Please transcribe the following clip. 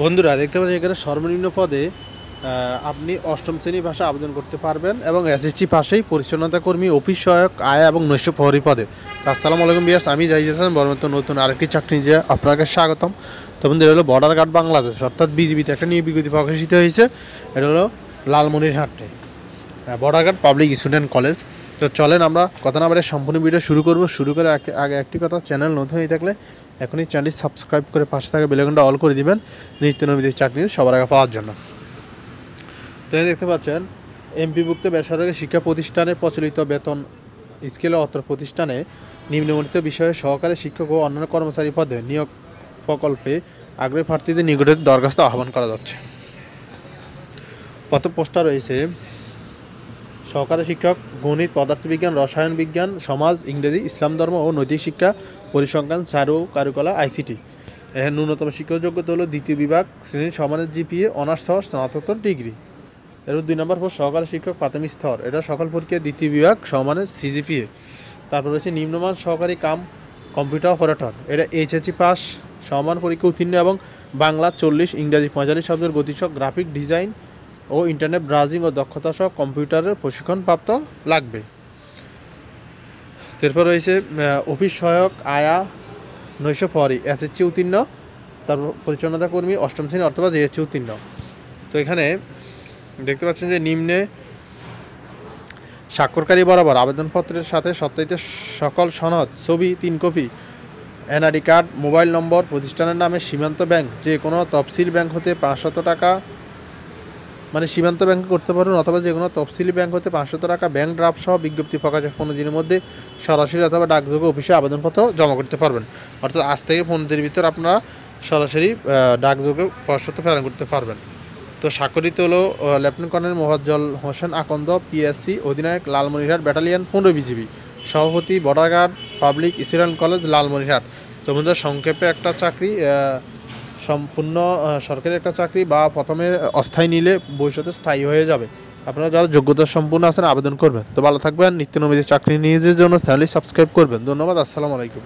বন্ধুরা, দেখতে পাচ্ছেন এখানে সর্বনিম্ন পদে আপনি অষ্টম শ্রেণি ভাষা আবেদন করতে পারবেন এবং এসএসসি পাশেই পরিচ্ছন্নতা কর্মী, অফিস সহায়ক, আয় এবং নৈশ প্রহরী পদে। আসসালামু আলাইকুম বিয়াস, আমি যাই যাচ্ছেন বর্মত নতুন আরেকটি চাকরি যে আপনাকে স্বাগতম। তো বন্ধুরা হলো বর্ডার গার্ড বাংলাদেশ, অর্থাৎ বিজিবিতে একটা নিয়ে বিজ্ঞপ্তি প্রকাশিত হয়েছে। এটা হলো লালমনিরহাটে। Border guard public student college তো চলেন আমরা কথা না বলে সম্পূর্ণ ভিডিও শুরু করব। শুরু করে আগে একটি কথা চ্যানেল নতুন হয়ে থাকলে এখনই চ্যানেলটি সাবস্ক্রাইব করে পাশে থাকা বেলেগনটা অল করে দিবেন, নিত্য নবীদের চাকরি সবার আগে পাওয়ার জন্য। তো দেখতে পাচ্ছেন এমপিভুক্ত বেসরকারি শিক্ষা প্রতিষ্ঠানে প্রচলিত বেতন স্কেলে অত্র প্রতিষ্ঠানে নিম্নবর্ণিত বিষয়ে সহকারী শিক্ষক ও অন্যান্য কর্মচারী পদে নিয়োগ প্রকল্পে আগ্রহী প্রার্থীদের নিকটের দরখাস্ত আহ্বান করা যাচ্ছে। কত পোস্টার রয়েছে সহকারী শিক্ষক, গণিত, পদার্থবিজ্ঞান, রসায়ন বিজ্ঞান, সমাজ, ইংরেজি, ইসলাম ধর্ম ও নৈতিক শিক্ষা, পরিসংখ্যান চারু কারুকলা, আইসিটি। এর ন্যূনতম শিক্ষক যোগ্যতা হলো দ্বিতীয় বিভাগ, শ্রেণির সমানের জিপিএ, অনার্স সহ স্নাতকোত্তর ডিগ্রি। এর দুই নম্বর পর সহকারী শিক্ষক, প্রাথমিক স্তর। এটা সকল পরীক্ষা দ্বিতীয় বিভাগ, সমানের সিজিপিএ। তারপর রয়েছে নিম্নমান সহকারী কাম, কম্পিউটার অপারেটর। এটা এইচএসসি পাস, সমান পরীক্ষা উত্তীর্ণ এবং বাংলা চল্লিশ, ইংরাজি পঁয়তাল্লিশ শব্দের গতিসহ গ্রাফিক ডিজাইন ও ইন্টারনেট ব্রাউজিং ও দক্ষতা সহ কম্পিউটারের প্রশিক্ষণপ্রাপ্ত লাগবে। তারপর রয়েছে অফিস সহায়ক আয়া নৈশ ফরি এসএসসি উত্তীর্ণ। তারপর পরিচ্ছন্নতা কর্মী, অষ্টম শ্রেণি অথবা জিএসসি উত্তীর্ণ। তো এখানে দেখতে পাচ্ছেন যে নিম্নে স্বাক্ষরকারী বরাবর আবেদনপত্রের সাথে সত্যায়িত সকল সনদ, ছবি, তিন copy NID card, mobile number, প্রতিষ্ঠানের নামে সীমান্ত ব্যাংক যে কোনো তফসিল ব্যাংক হতে পাঁচশত টাকা মানে সীমান্ত ব্যাংক করতে পারুন অথবা যে কোনো তফসিলি ব্যাংক হতে পাঁচশো টাকা ব্যাংক ড্রাফট সহ বিজ্ঞপ্তি প্রকাশের পনেরো দিনের মধ্যে সরাসরি অথবা ডাকযোগে অফিসে আবেদনপত্র জমা করতে পারবেন। অর্থাৎ আজ থেকে পনেরো দিনের ভিতর আপনারা সরাসরি ডাকযোগে পরাশত প্রেরণ করতে পারবেন। তো স্বাক্ষরিত হলো lieutenant colonel Mohajjal Hossain Akanda PSC অধিনায়ক লালমনিরহাট ব্যাটালিয়ন পনেরো বিজিবি। সভাপতি, border guard public student college Lalmonirhat. তো বন্ধুরা, সংক্ষেপে একটা চাকরি সম্পূর্ণ সরকারি একটা চাকরি বা প্রথমে অস্থায়ী নিলে ভবিষ্যতে স্থায়ী হয়ে যাবে। আপনারা যারা যোগ্যতা সম্পূর্ণ আছেন, আবেদন করবেন। তো ভালো থাকবেন, নিত্য নবীদের চাকরি নিয়ে যে জন্য চ্যানেলটি সাবস্ক্রাইব করবেন। ধন্যবাদ, আসসালামু আলাইকুম।